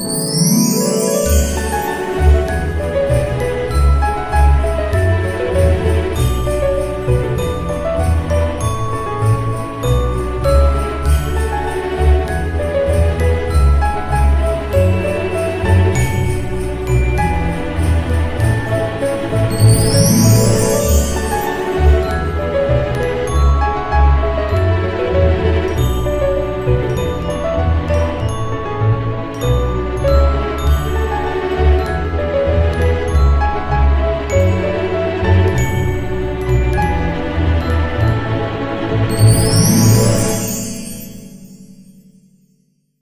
Música